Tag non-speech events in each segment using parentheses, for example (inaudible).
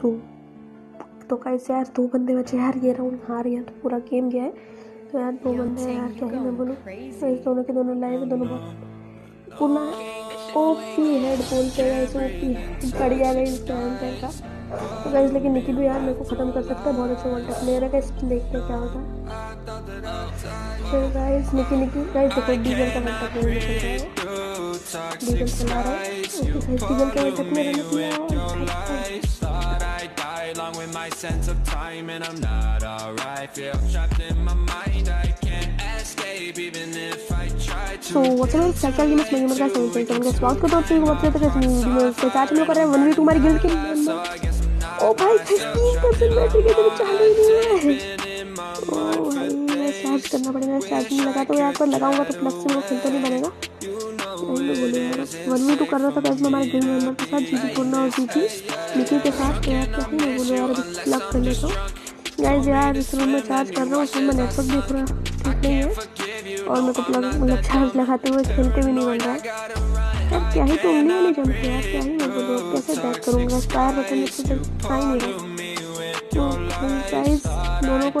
तो तो कैसे यार दो बंदे बचे यार ये राउंड हार गया तो पूरा गेम गया है। तो यार दो बंदे हैं यार क्या ही मैं बोलूँ? तो इस दोनों के दोनों लाइव दोनों बहुत पूरा ओपी हेड बोलते हैं ऐसे ओपी बढ़िया गई इस टाइम का। तो गाइस लेकिन निकी भी यार मेरे को ख़त्म कर सकता है बहुत अच्छा वन टच प्लेयर है गाइस देखते हैं क्या होता है। तो गाइस निकी निकी गाइस देखो डीजल का टच प्लेयर निकल रहा है। डीजल चला रहा है। डीजल का वन टच प्लेयर ने किया along with my sense of time And I'm not alright Feel trapped in my mind I can't escape even if I try to तो वचन साइकिल गेम्स में गेमर का सही चाहिए तो स्वागत करता हूँ आपसे बहुत तरह से वीडियो में इसके साथ हम लोग कर रहे हैं वन वी टू हमारी गिल्ड के मेंबर ओ भाई 15% बैटरी के तो चालू ही नहीं है ओ भाई चार्ज करना पड़ेगा चार्जिंग लगा तो यार पर लगाऊँगा तो प्लस से वो तो नहीं बनेगा वन वी टू कर रहा था कैसे हमारे गेम मेंबर के साथ जीजी पूर्णा और जीजी निकी के साथ तो मैं बोलो, यार लग कर लेता हूँ। गाइस यार, इस रूम में चार्ज कर रहा हूँ उसमें नेटवर्क भी थोड़ा ठीक नहीं है। और मेरे को प्लग मतलब चार्ज लगाते हुए खेलते भी नहीं बन रहा यार, क्या ही तो उंगली वाली जमती है यार, क्या ही मैं बोलूँ कैसे बैक करूँगा? स्टार बटन इससे तो आ नहीं रहा तो गाइस दोनों को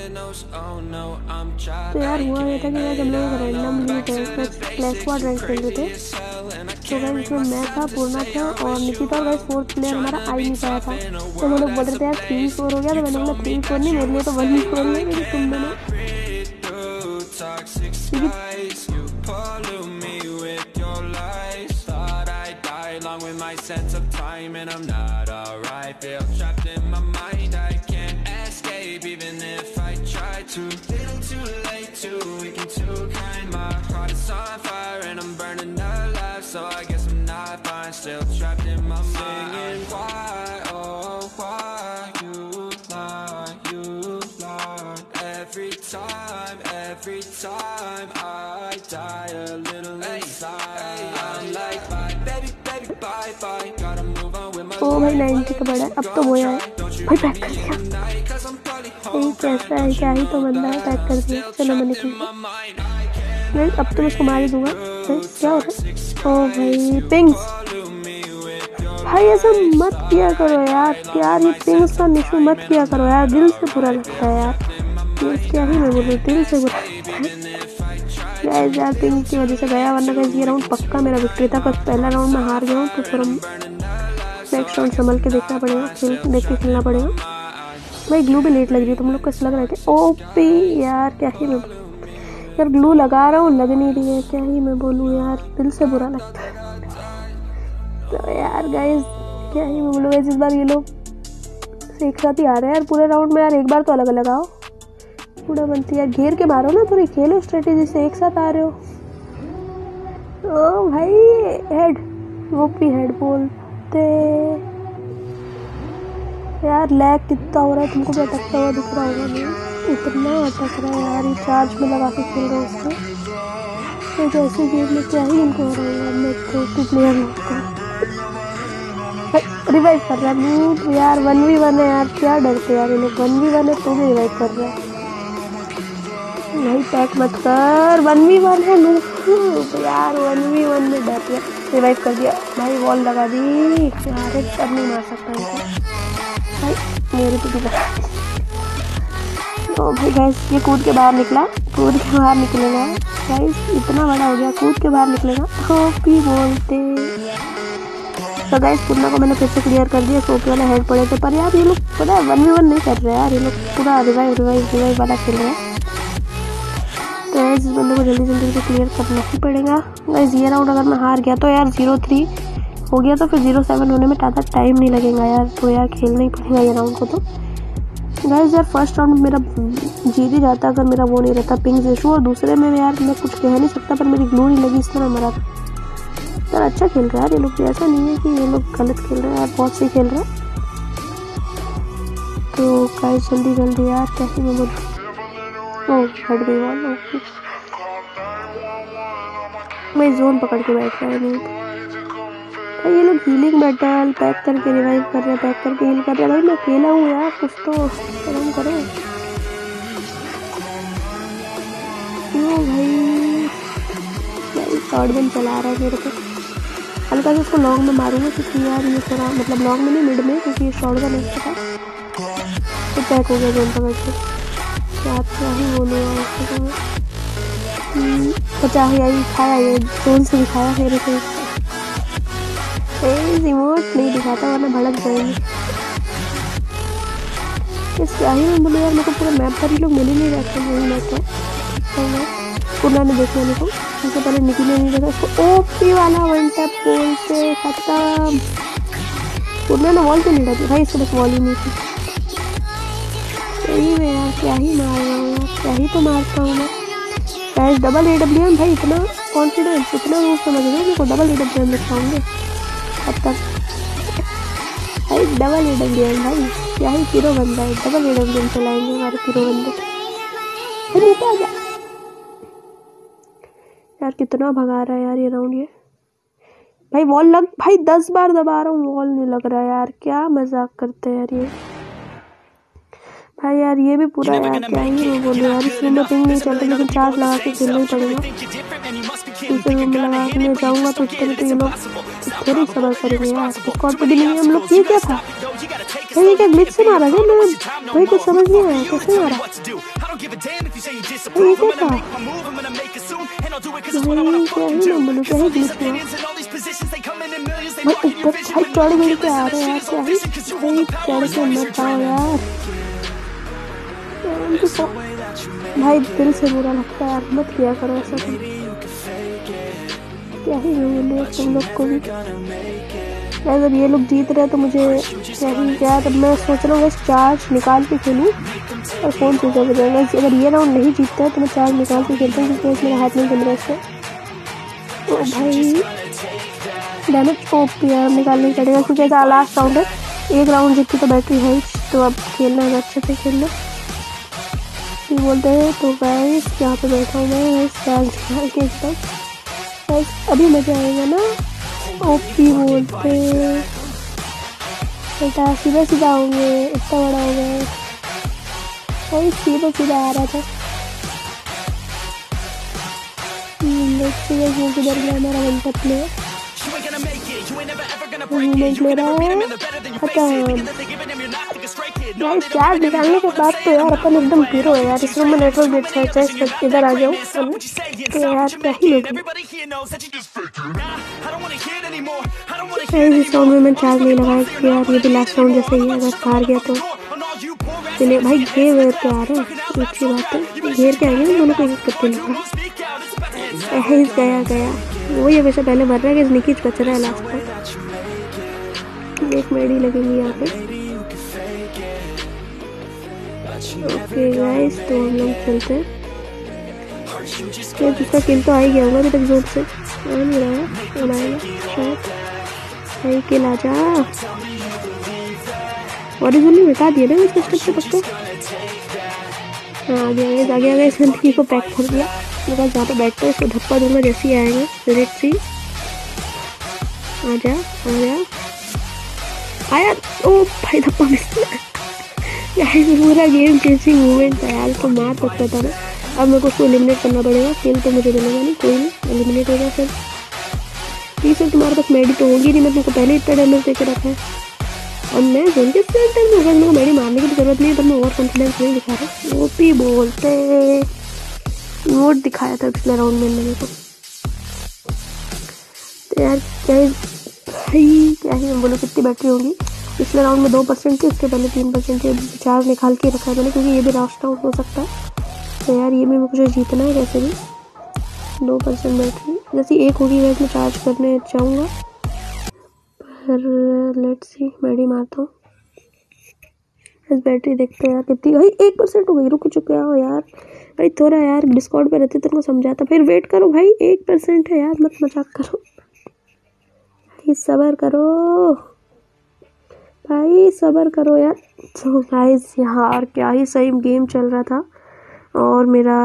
तो यार हुआ ये था कि यार हम लोग रैंडम लीग है उसमें क्लैश स्क्वाड रैंक खेल रहे थे। तो गाइस इसमें मैं था पूर्णा था और निकिता और गाइस फोर्थ प्लेयर हमारा आ ही नहीं पाया था। तो हम लोग बोल रहे थे यार थ्री फोर हो गया तो मैंने बोला थ्री फोर नहीं मेरे लिए तो वन ही फोर ही क्योंकि तुम दोनों along with my sense of time And I'm not too late, too weak and too kind My heart is on fire and I'm burning alive So I guess I'm not fine Still trapped in my mind Singing why, oh why You lie, you lie Every time, every time I die a little inside I'm like bye, baby, baby, bye, bye Gotta move on with my ओ भाई ninety का बड़ा है अब तो बोया है भाई pack कर दिया यही कैसा है, क्या ही तो बंदा है, पैक कर दिया। चलो मैं गया mine अब तो मैं उसको मार ही दूँगा। क्या हो रहा है? ओ भाई, पिंग्स। भाई, ऐसा मत किया करो यार। यार, ये पिंग्स का निशु मत किया करो यार। दिल से बुरा लगता है यार। क्या ही मैं बोलूँ, दिल से बुरा है। गाइस यार पिंग की वजह से गया, वरना गाइस ये राउंड पक्का मेरा विक्ट्री था। पहला राउंड में हार गया हूँ तो फिर हम नेक्स्ट राउंड संभल के देखना पड़ेगा, खेल देख के खेलना पड़ेगा। भाई ग्लू भी लेट लग रही है, तुम लोग कैसे लग रहे थे ओपी, यार, क्या ही मैं। यार ग्लू लगा रहा हूँ, लग नहीं रही है, क्या ही मैं बोलूँ, यार, दिल से बुरा लगता है। तो यार गाइस क्या ही मैं बोलूँ इस बार ये लोग एक साथ ही आ रहे हैं, यार, पूरे राउंड में, यार, एक बार तो अलग आओ। पूरा बनती है यार, घेर के मारो ना थोड़ी खेलो स्ट्रेटेजी से, एक साथ आ रहे हो। ओ भाई हेड वो भी हेड बोलते यार लैग कितना हो रहा है? तुमको भी अटकता हुआ दिख रहा होगा नहीं? इतना अटक रहा है यार, ये चार्ज में लगा के खेल रहे हैं उसको। तो जैसे गेम में क्या ही इनको हो रहा है मैं तो टू प्लेयर हूँ रिवाइव कर रहा है यार वन वी वन है यार, क्या डरते यार लोग। वन वी वन है तो भी रिवाइव कर रहा है। नहीं पैक मत कर। वन वी वन है यार वन वी वन में डर गया रिवाइव कर दिया। भाई वॉल लगा दी। यार अब नहीं मार सकता भाई, मेरे तो भी तो भाई गैस ये कूद के बाहर निकला। कूद के बाहर निकलेगा गाइस इतना बड़ा हो गया, कूद के बाहर निकलेगा होपी बोलते। तो गाइस पूर्णा को मैंने फिर से क्लियर कर दिया सोपी वाले हेड पड़े थे। पर यार, ये लोग, पता है, वन वी वन नहीं कर रहे यार। ये लोग पूरा रिवाइव रिवाइव रिवाइव वाला खेल रहे हैं। तो गाइस इस बंदे को जल्दी जल्दी से क्लियर करना ही पड़ेगा। गाइस ये राउंड अगर मैं हार गया तो यार ज़ीरो थ्री हो गया तो फिर ज़ीरो सेवन होने में ज़्यादा टाइम नहीं लगेगा यार। तो यार खेलना ही पड़ेगा ये राउंड को तो। गाइस यार फ़र्स्ट राउंड मेरा जीत ही जाता अगर मेरा वो नहीं रहता पिंग इशू और दूसरे में यार मैं कुछ कह नहीं सकता, पर मेरी ग्लू नहीं लगी इस तरह मरा था यार अच्छा खेल रहा है यार ये लोग ऐसा नहीं है कि ये लोग गलत खेल रहे हैं, यार बहुत सही खेल रहे हैं। तो गाइस जल्दी जल्दी यार, कैसे मैं बोलूँ? ओ, हट गई वॉल मैं। जोन पकड़ के बैठ रहा है। नहीं भाई ये लोग हीलिंग मेटल पैक करके रिवाइव कर रहे हैं पैक करके हील कर रहे हैं। भाई, मैं अकेला हूँ यार, कुछ तो शर्म करो। क्यों भाई? शॉर्ट गन चला रहा है मेरे को। हल्का से उसको लॉन्ग में मारूँगा क्योंकि यार ये थोड़ा मतलब लॉन्ग में नहीं मिड में, क्योंकि ये शॉर्ट गन है तो पैक हो गया जोन पकड़ के क्या क्या ही बोलूँ यार उसके तो हज़ार दिखाया ये जोन से दिखाया मेरे को। रिमोट नहीं दिखाता वरना भड़क जाएँगे। इस ही मैं यार मेरे को पूरा मैप पर ही लोग मिल ही नहीं रहते मैप तो कुर्ना ने देख लिया को। उससे पहले निकी ने नहीं देखा उसको ओपी वाला वन टैप बोल से खत्म। कुर्ना ने वॉल तो नहीं डाली? भाई, इसको बस वॉल ही नहीं थी। यही मैं यार, क्या ही मार रहा हूँ क्या ही तो मारता हूँ मैं। Guys double A W M भाई, इतना कॉन्फिडेंस इतना वो समझ गए मेरे को डबल ए डब्ल्यू एम लिखाऊँगे। अब तक भाई डबल एडम गेम भाई। क्या ही पीरो बंदा है। डबल एडम गेम चलाएँगे हमारे बंदे अरे, ये जा। यार, कितना भगा रहा है यार ये राउंड ये। भाई वॉल लग भाई, दस बार दबा रहा हूँ। वॉल नहीं लग रहा यार। क्या मज़ाक करते हैं यार ये। भाई यार ये भी पूरा यार क्या ही मैं बोलूँ यार इस रूम में पिंग नहीं चलता लेकिन चार्ज लगा के खेलना ही पड़ेगा। दूसरे रूम में लगा के मैं जाऊँगा तो उस तरह तो ये लोग। थोड़ी सबर करेंगे यार। स्कॉट पे है हम लोग ये क्या था? भाई ये क्या ग्लिच से मारा गया मैं भाई कुछ समझ नहीं आया कैसे मारा? भाई ये क्या था? भाई क्या ही मैं बोलूँ क्या ही ग्लिच हुआ। भाई ऊपर भाई चढ़ गई के आ रहे हैं यार क्या ही भाई चढ़ के मत आओ यार भाई, दिल से बुरा लगता है, मत किया करो ऐसा तो। क्या ही बोले तुम लोग को भी। अगर ये लोग जीत रहे तो मुझे क्या ही, क्या तब मैं सोच रहा हूँ बस चार्ज निकाल के खेलूँ और फ़ोन स्विच ऑफ़ हो जाएगा अगर ये राउंड नहीं जीतता है तो मैं चार्ज निकाल के खेलता हूँ, क्योंकि मेरा हाथ नहीं चल रहा इससे। तो भाई डैमेज ओप यार निकालने पड़ेगा, क्योंकि ऐसा लास्ट राउंड है। एक राउंड जीती तो बैटरी है तो अब खेलना है अच्छे से खेलना। ये बोलते हैं। तो गाइस यहाँ पे बैठा हूँ मैं चार्ज निकाल के एकदम गाइस अभी मज़ा आएगा ना? ओपी बोलते बेटा सीधा सीधा होंगे इतना बड़ा हो गया। भाई, सीधा सीधा आ रहा था। देखिए किधर गया हमारा टप प्लेयर मूवमेंट ले रहा है गाइस चार्ज निकालने के बाद तो यार अपन एकदम पीरो है यार इस रूम में नेटवर्क भी अच्छा है चाहे इधर आ जाओ तो यार क्या ही लोग इस राउंड में मैं चार्ज नहीं लगाया क्योंकि यार ये भी लास्ट राउंड जैसे ही अगर हार गया तो। चलिए भाई घेर वेर के आ रहे हैं अच्छी बात है। घेर के आएँगे दोनों को एक करते लगा गया गया वही हमेशा पहले मर रहा है कि निकी बच रहा है लास्ट तक एक मेडी लगेगी यहाँ पे। ओके गाइस तो हम लोग चलते हैं। दूसरा किल तो आ ही गया होगा अभी तक ज़ोर से। आ नहीं रहा है अब आएगा शायद। सही किल आ जा। ओरिजिनल ने बता दिया ना उसको स्टेप से पक्का। हाँ आ गया आ गया गया ज़िंदगी को पैक कर दिया। मेरे पे बैठते हैं, उसको धप्पा दूँगा जैसे ही आएँगे। रेड सी आ जा आ जा। आया ओ भाई धप्पा मिस यार, पूरा गेम चेंजिंग मूवमेंट था यार तो मार सकता था ना अब मेरे को उसको एलिमिनेट करना पड़ेगा खेल तो मुझे मिलेगा नहीं, कोई नहीं एलिमिनेट होगा फिर। ठीक है तुम्हारे पास मेडी तो होगी नहीं, मैं तुमको पहले इतना डैमेज देकर रखा है। और मैं जोन के सेंटर में अगर मेरे को मेडी मारने की ज़रूरत नहीं है, पर मैं ओवर कॉन्फिडेंस नहीं दिखा रहा। वो भी बोलते नोट दिखाया था पिछले राउंड में को तो। यार, क्या भाई क्या ही बोलूँ कितनी बैटरी होगी। पिछले राउंड में दो परसेंट थी उसके पहले तीन परसेंट थी चार्ज निकाल के रखा है मैंने, क्योंकि ये भी लास्ट राउंड हो सकता है। तो यार, ये भी मुझे जीतना है कैसे भी। दो परसेंट बैटरी, जैसे एक होगी मैं चार्ज करने चाहूँगा पर लेट्स सी मैं मारता हूँ। इस बैटरी देखते हैं यार कितनी भाई एक परसेंट हो गई, रुक चुके हो यार। भाई थोड़ा यार डिस्काउंट पे रहते तेरे को समझाता। फिर वेट करो भाई, एक परसेंट है यार, मत मज़ाक करो। भाई सबर करो। भाई, सबर करो यार। तो गाइस यार क्या ही सही गेम चल रहा था। और मेरा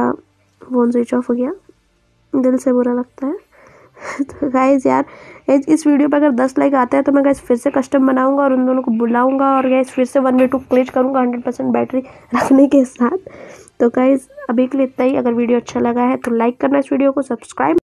फ़ोन स्विच ऑफ़ हो गया। दिल से बुरा लगता है। (laughs) तो गाइज़ यार, इस वीडियो पर अगर दस लाइक आते हैं तो मैं गैस फिर से कस्टम बनाऊँगा और उन दोनों को बुलाऊँगा और गैस फिर से वन वे टू क्लिच करूँगा हंड्रेड परसेंट बैटरी रखने के साथ। तो गाइज़ अभी के लिए इतना ही। अगर वीडियो अच्छा लगा है तो लाइक करना इस वीडियो को सब्सक्राइब